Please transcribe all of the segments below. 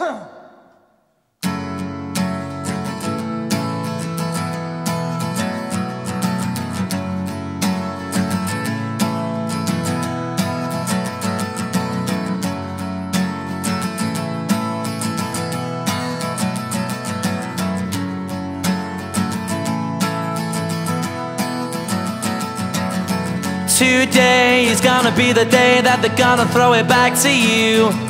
Today is gonna be the day that they're gonna throw it back to you.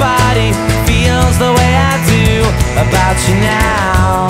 Anybody feels the way I do about you now.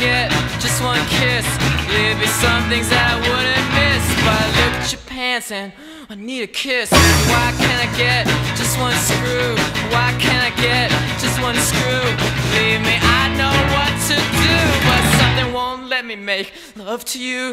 get just one kiss. It'd be some things that I wouldn't miss. But I look at your pants and I need a kiss. Why can't I get just one screw? Why can't I get just one screw? Leave me, I know what to do, but something won't let me make love to you.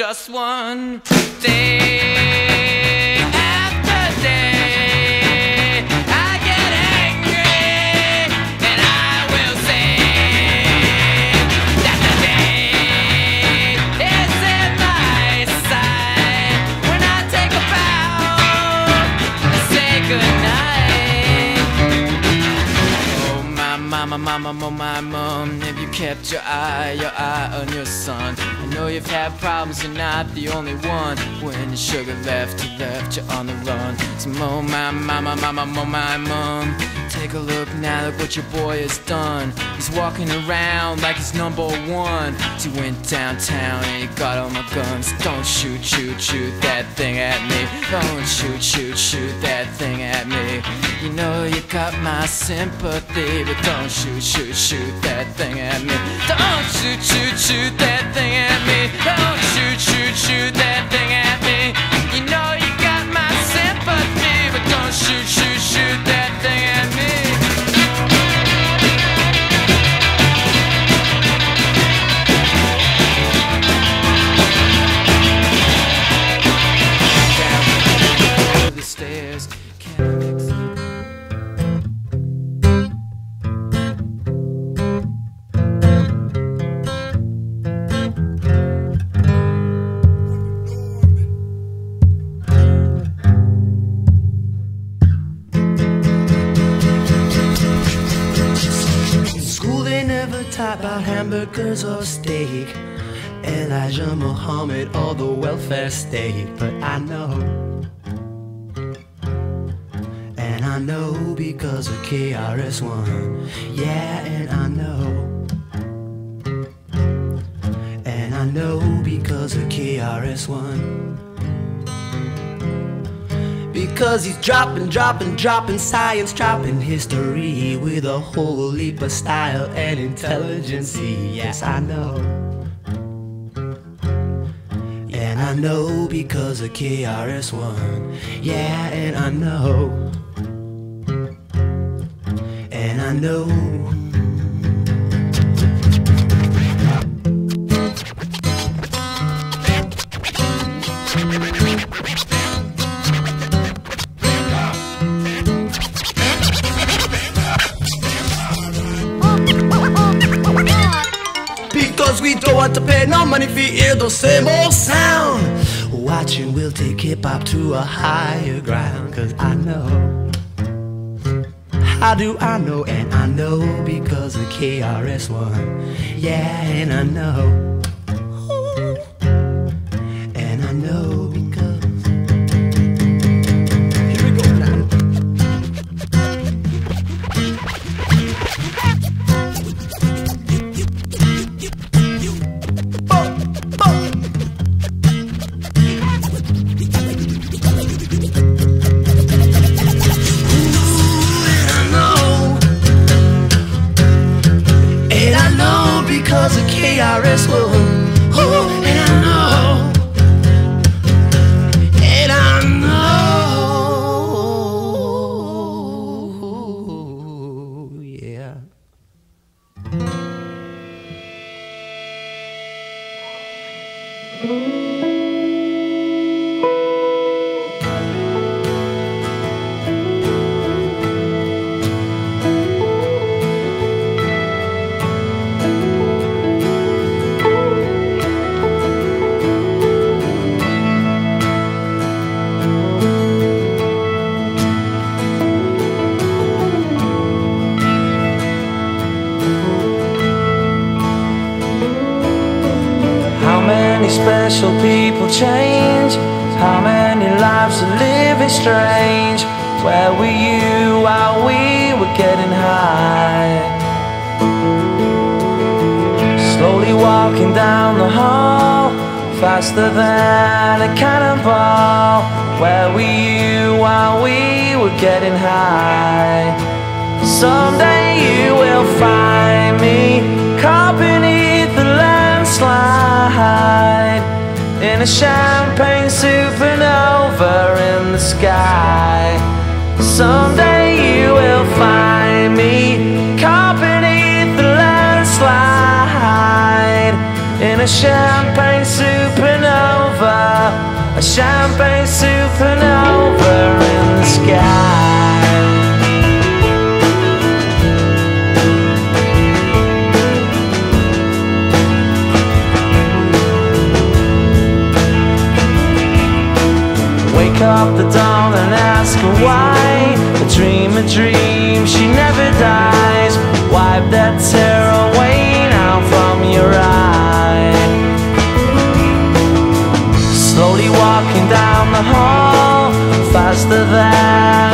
Just one day after day I get angry and I will say that the day is in my sight when I take a bow and say goodnight. Oh my mama, mama, oh my mom Have you kept your eye, your eye on your son? Know you've had problems, you're not the only one. When your sugar left, you left you on the run. So oh my mama, mama, oh my mom Take a look now, look what your boy has done. He's walking around like he's number one. He went downtown and he got all my guns. Don't shoot, shoot, shoot that thing at me. Don't shoot, shoot, shoot that thing at me You know you got my sympathy But don't shoot, shoot, shoot that thing at me. Don't shoot, shoot, shoot that thing at me. Don't shoot, shoot, shoot that thing at me. You know you got my sympathy But don't shoot, shoot, shoot that type of hamburgers or steak. Elijah Muhammad or the welfare state. But I know, and I know because of KRS-One. Yeah, and I know, and I know because of KRS-One. Cause he's dropping, dropping, dropping science, dropping history with a whole leap of style and intelligence. Yes, I know. And I know because of KRS-One. Yeah, and I know. And I know. Because we don't want to pay no money for hear the same old sound. Watching will take hip hop to a higher ground. Cause I know. How do I know? And I know because of KRS-One. Yeah, and I know. Because of special people change? How many lives are living strange? Where were you while we were getting high? Slowly walking down the hall, faster than a cannonball. Where were you while we were getting high? Someday you will find me company landslide In a champagne supernova in the sky. Someday you will find me Caught beneath the landslide In a champagne supernova A champagne supernova up the dawn and ask her why. A dream, a dream, she never dies. Wipe that tear away now from your eye. Slowly walking down the hall Faster than